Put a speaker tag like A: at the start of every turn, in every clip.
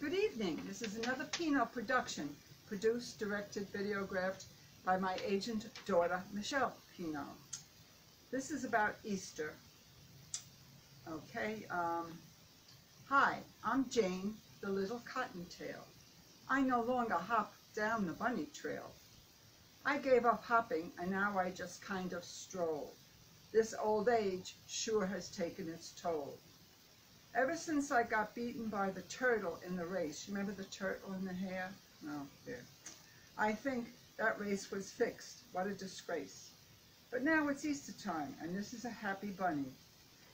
A: Good evening. This is another Pino production, produced, directed, videographed by my agent daughter, Michelle Pino. This is about Easter. Okay, um, hi, I'm Jane, the little cottontail. I no longer hop down the bunny trail. I gave up hopping and now I just kind of stroll. This old age sure has taken its toll. Ever since I got beaten by the turtle in the race, remember the turtle in the hair? No, there. I think that race was fixed. What a disgrace. But now it's Easter time, and this is a happy bunny.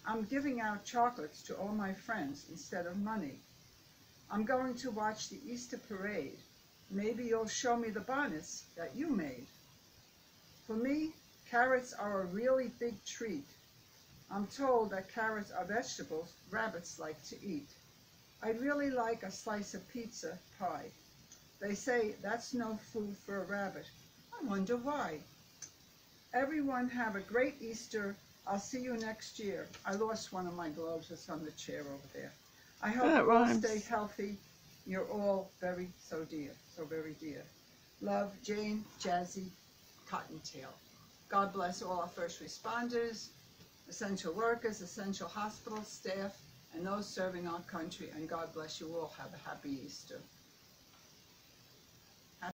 A: I'm giving out chocolates to all my friends instead of money. I'm going to watch the Easter parade. Maybe you'll show me the bonnets that you made. For me, carrots are a really big treat. I'm told that carrots are vegetables rabbits like to eat. I'd really like a slice of pizza pie. They say that's no food for a rabbit. I wonder why. Everyone have a great Easter. I'll see you next year. I lost one of my gloves. It's on the chair over there. I hope
B: That
A: you all stay healthy. You're all very so dear, so very dear. Love, Jane, Jazzy, Cottontail. God bless all our first responders, essential workers, essential hospital staff, and those serving our country. And God bless you all. Have a happy Easter.